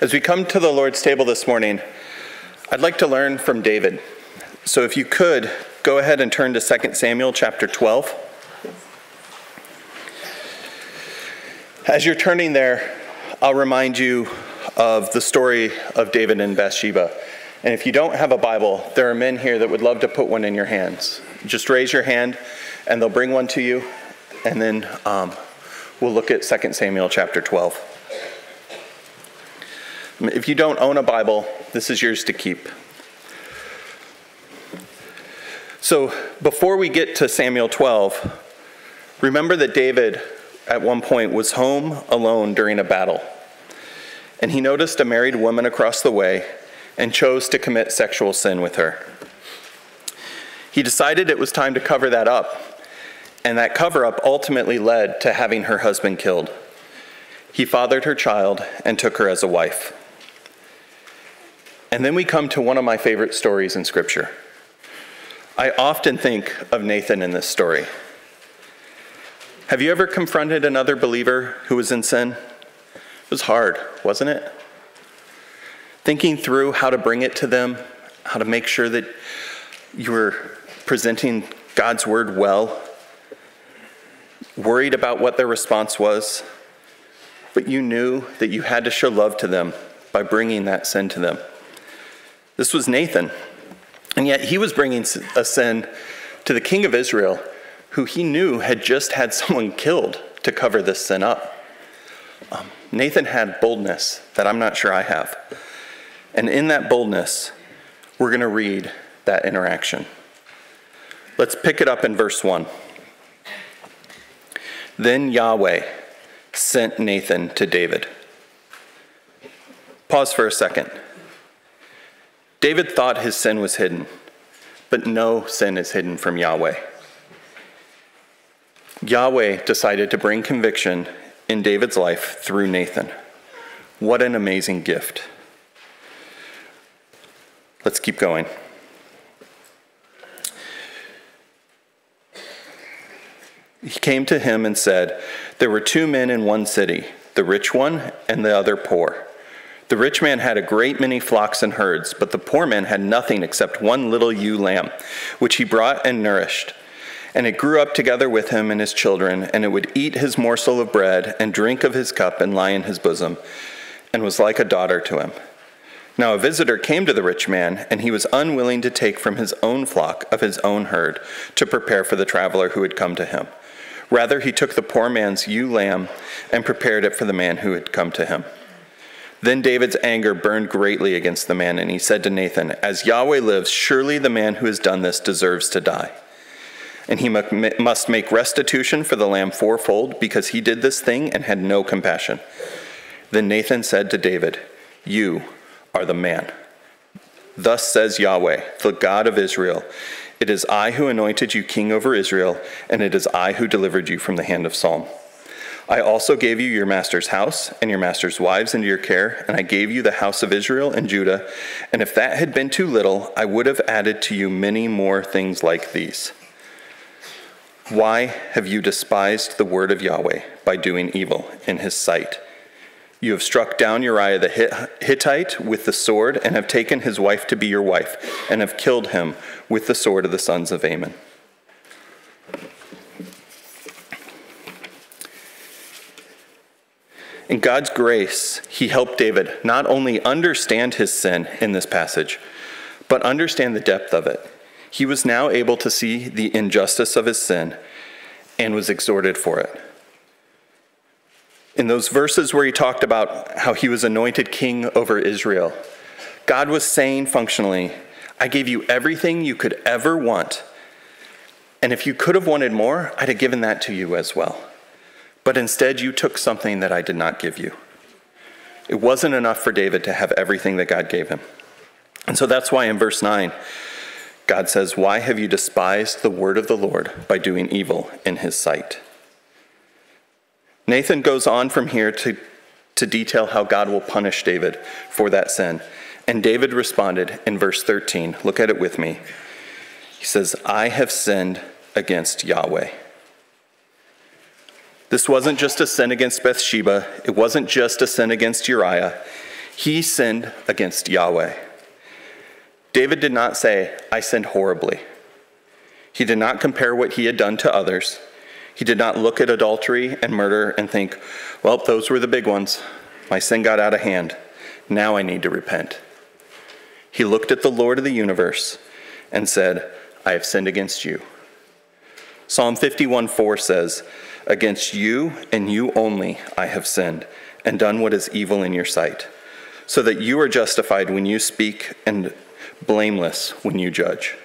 As we come to the Lord's table this morning, I'd like to learn from David. So if you could, go ahead and turn to 2 Samuel chapter 12. As you're turning there, I'll remind you of the story of David and Bathsheba. And if you don't have a Bible, there are men here that would love to put one in your hands. Just raise your hand and they'll bring one to you. And then um, we'll look at 2 Samuel chapter 12. If you don't own a Bible, this is yours to keep. So before we get to Samuel 12, remember that David at one point was home alone during a battle. And he noticed a married woman across the way and chose to commit sexual sin with her. He decided it was time to cover that up, and that cover up ultimately led to having her husband killed. He fathered her child and took her as a wife. And then we come to one of my favorite stories in Scripture. I often think of Nathan in this story. Have you ever confronted another believer who was in sin? It was hard, wasn't it? Thinking through how to bring it to them, how to make sure that you were presenting God's word well, worried about what their response was, but you knew that you had to show love to them by bringing that sin to them. This was Nathan. And yet he was bringing a sin to the king of Israel, who he knew had just had someone killed to cover this sin up. Um, Nathan had boldness that I'm not sure I have. And in that boldness, we're going to read that interaction. Let's pick it up in verse 1. Then Yahweh sent Nathan to David. Pause for a second. David thought his sin was hidden, but no sin is hidden from Yahweh. Yahweh decided to bring conviction in David's life through Nathan. What an amazing gift. Let's keep going. He came to him and said, There were two men in one city, the rich one and the other poor. The rich man had a great many flocks and herds, but the poor man had nothing except one little ewe lamb, which he brought and nourished. And it grew up together with him and his children, and it would eat his morsel of bread and drink of his cup and lie in his bosom, and was like a daughter to him. Now a visitor came to the rich man, and he was unwilling to take from his own flock of his own herd to prepare for the traveler who had come to him. Rather, he took the poor man's ewe lamb and prepared it for the man who had come to him. Then David's anger burned greatly against the man, and he said to Nathan, As Yahweh lives, surely the man who has done this deserves to die. And he must make restitution for the lamb fourfold, because he did this thing and had no compassion. Then Nathan said to David, You are the man. Thus says Yahweh, the God of Israel It is I who anointed you king over Israel, and it is I who delivered you from the hand of Saul. I also gave you your master's house and your master's wives into your care, and I gave you the house of Israel and Judah. And if that had been too little, I would have added to you many more things like these. Why have you despised the word of Yahweh by doing evil in his sight? You have struck down Uriah the Hittite with the sword, and have taken his wife to be your wife, and have killed him with the sword of the sons of Ammon. In God's grace, He helped David not only understand his sin in this passage, but understand the depth of it. He was now able to see the injustice of his sin and was exhorted for it. In those verses where he talked about how he was anointed king over Israel, God was saying functionally, I gave you everything you could ever want. And if you could have wanted more, I'd have given that to you as well. But instead, you took something that I did not give you. It wasn't enough for David to have everything that God gave him. And so that's why in verse 9, God says, Why have you despised the word of the Lord by doing evil in his sight? Nathan goes on from here to, to detail how God will punish David for that sin. And David responded in verse 13. Look at it with me. He says, I have sinned against Yahweh. This wasn't just a sin against Bathsheba, it wasn't just a sin against Uriah. He sinned against Yahweh. David did not say, I sinned horribly. He did not compare what he had done to others. He did not look at adultery and murder and think, well, those were the big ones. My sin got out of hand. Now I need to repent. He looked at the Lord of the universe and said, I have sinned against you. Psalm 51 4 says, Against you and you only I have sinned and done what is evil in your sight, so that you are justified when you speak and blameless when you judge.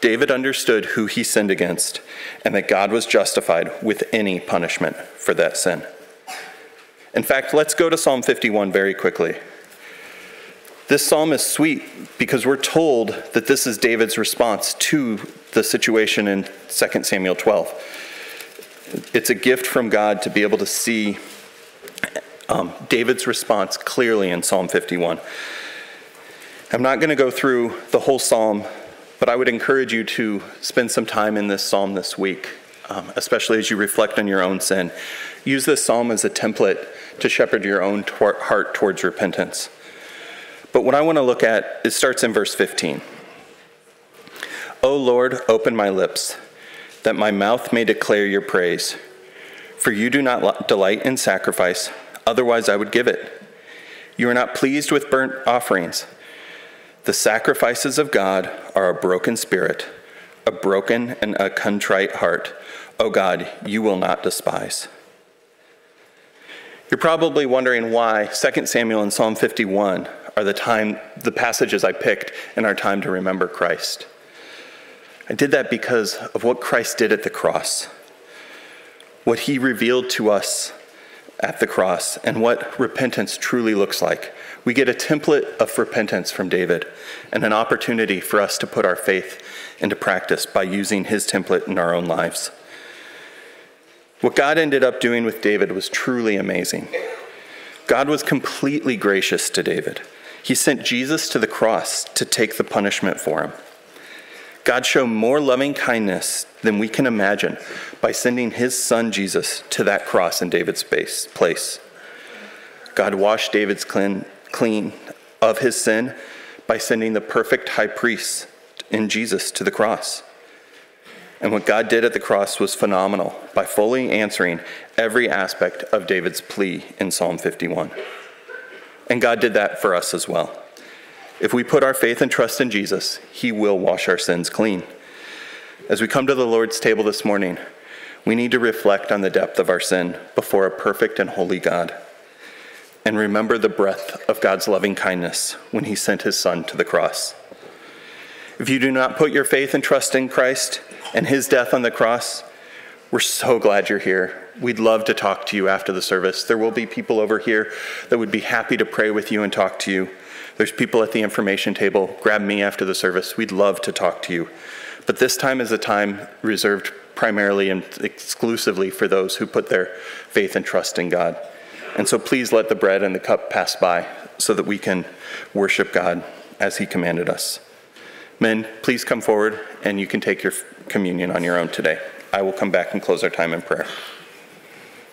David understood who he sinned against and that God was justified with any punishment for that sin. In fact, let's go to Psalm 51 very quickly. This psalm is sweet because we're told that this is David's response to the situation in 2 Samuel 12. It's a gift from God to be able to see um, David's response clearly in Psalm 51. I'm not going to go through the whole psalm, but I would encourage you to spend some time in this psalm this week, um, especially as you reflect on your own sin. Use this psalm as a template to shepherd your own heart towards repentance. But what I want to look at, it starts in verse 15. O Lord, open my lips, that my mouth may declare your praise. For you do not delight in sacrifice, otherwise I would give it. You are not pleased with burnt offerings. The sacrifices of God are a broken spirit, a broken and a contrite heart. O God, you will not despise. You're probably wondering why 2 Samuel and Psalm 51 are the time the passages I picked in our time to remember Christ. I did that because of what Christ did at the cross. What he revealed to us at the cross and what repentance truly looks like. We get a template of repentance from David and an opportunity for us to put our faith into practice by using his template in our own lives. What God ended up doing with David was truly amazing. God was completely gracious to David. He sent Jesus to the cross to take the punishment for him. God showed more loving kindness than we can imagine by sending his son Jesus to that cross in David's base, place. God washed David's clean, clean of his sin by sending the perfect high priest in Jesus to the cross. And what God did at the cross was phenomenal by fully answering every aspect of David's plea in Psalm 51. And God did that for us as well. If we put our faith and trust in Jesus, He will wash our sins clean. As we come to the Lord's table this morning, we need to reflect on the depth of our sin before a perfect and holy God. And remember the breadth of God's loving kindness when He sent His Son to the cross. If you do not put your faith and trust in Christ and His death on the cross, we're so glad you're here. We'd love to talk to you after the service. There will be people over here that would be happy to pray with you and talk to you. There's people at the information table. Grab me after the service. We'd love to talk to you. But this time is a time reserved primarily and exclusively for those who put their faith and trust in God. And so please let the bread and the cup pass by so that we can worship God as He commanded us. Men, please come forward and you can take your communion on your own today. I will come back and close our time in prayer.